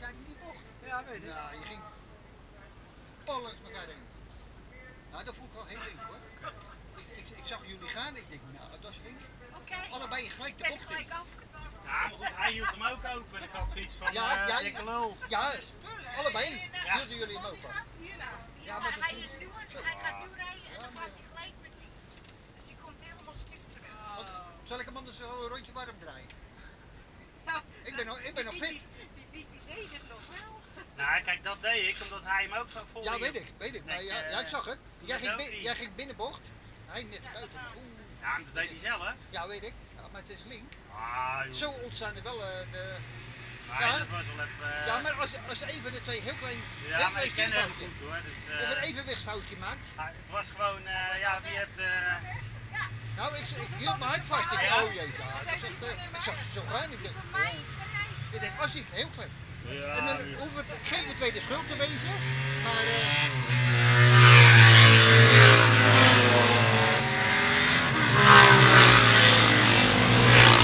in die bocht. Ja, weet ik. Nou, je ging langs elkaar heen. Nou, dat ik wel heel link hoor. Ik, ik, ik zag jullie gaan, ik denk, nou, dat is link. Allebei gelijk de bocht in. Ja, maar goed, hij hield hem ook open. Ik had zoiets van, Ja, ja, ja, dikke lul. Ja, allebei Ja. hielden jullie hem open. Ja, maar hij is- nu hij gaat nu rijden en dan gaat hij gelijk met die. Dus hij komt helemaal stuk terug. Zal ik hem anders een rondje warm draaien? Ik ben nog, ik ben nog die- fit. Die, die, die, die deed het nog wel. Nou, kijk, dat deed ik omdat hij hem ook zo vol Ja, weet ik, weet ik. Maar Ik, ja, eh, ja, ik zag het. Jij ging, bin- jij ging binnenbocht. Hij net buiten. Oeh. Ja, maar dat deed hij zelf. Ja, weet ik. Ja, maar het is link. Ah, joh. Zo ontstaan er wel eh, de... Maar Ja. dat was wel even... eh, Ja, maar als, als een van de twee heel klein, ja, heel maar ik klein ken hem goed hoor. Dus, of een eh, evenwichtsfoutje maakt. hij- het was gewoon, eh, ja, wie hebt... eh, Nou, ik, ik hield mijn hart vast. Ik dacht, Ja. oh jee, ja, dat is echt, eh, ik zag ze zo gaan. Ik dacht, Mij oh. ik denk, als hij heel klein. En dan hoeft het geen van twee de schuld te wezen, maar... eh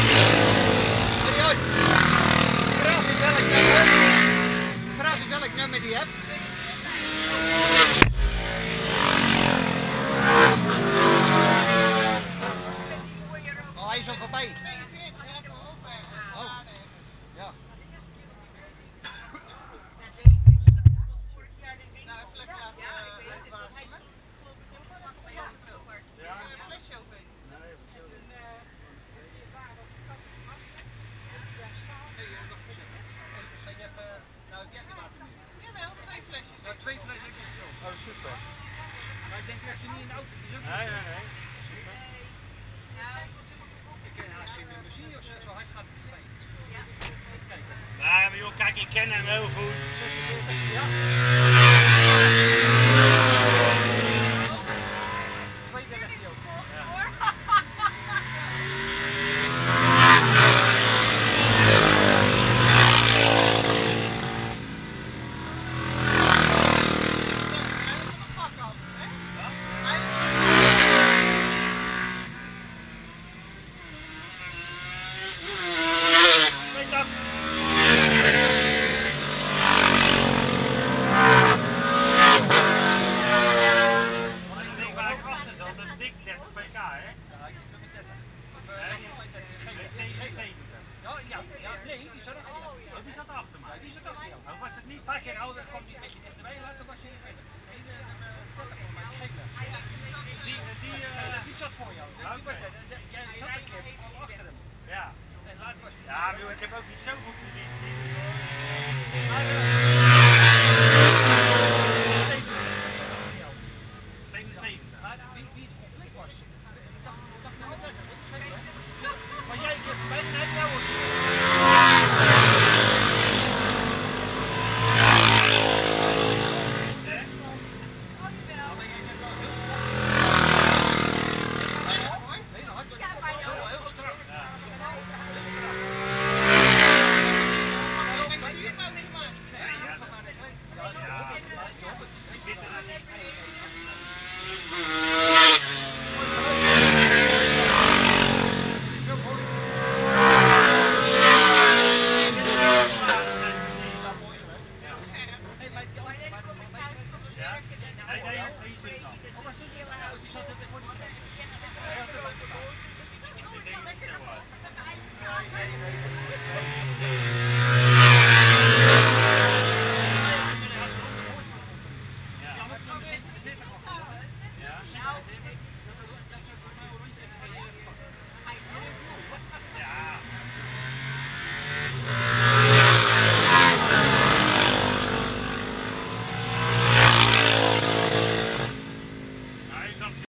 Maakt niet uit. Vraag je welk nummer? Vraag je welk nummer die hebt? Oh, hij is al voorbij. 42, even op. eh, Oh. laden. Ja. Nou, even lekker laten eh, uitwassen. Ja. Een flesje overheen. Nee, even chill. Nee, eh, wacht eens even. En je hebt, eh, nou heb jij geen water meer. Jawel, twee flesjes. Nou, twee flessen ik zo. Oh, super. Maar ik denk dat ze niet in de auto. Die is ook Nee, nee, nee. Super. Ik ken haast geen nummer zien of zo. Zo hard gaat het voorbij. Even kijken. Nee, maar joh, kijk, ik